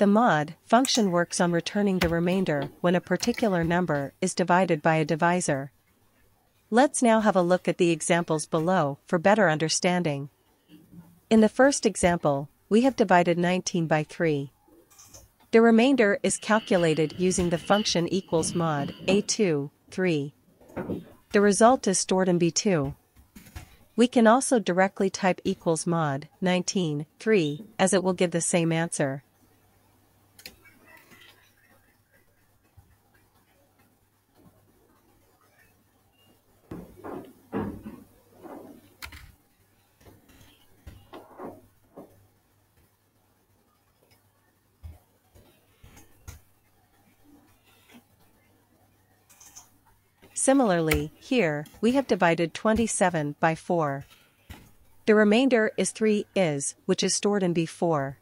The mod function works on returning the remainder when a particular number is divided by a divisor. Let's now have a look at the examples below for better understanding. In the first example, we have divided 19 by 3. The remainder is calculated using the function equals mod a2, 3. The result is stored in b2. We can also directly type equals mod 19, 3, as it will give the same answer. Similarly, here, we have divided 27 by 4. The remainder is 3 is, which is stored in B4.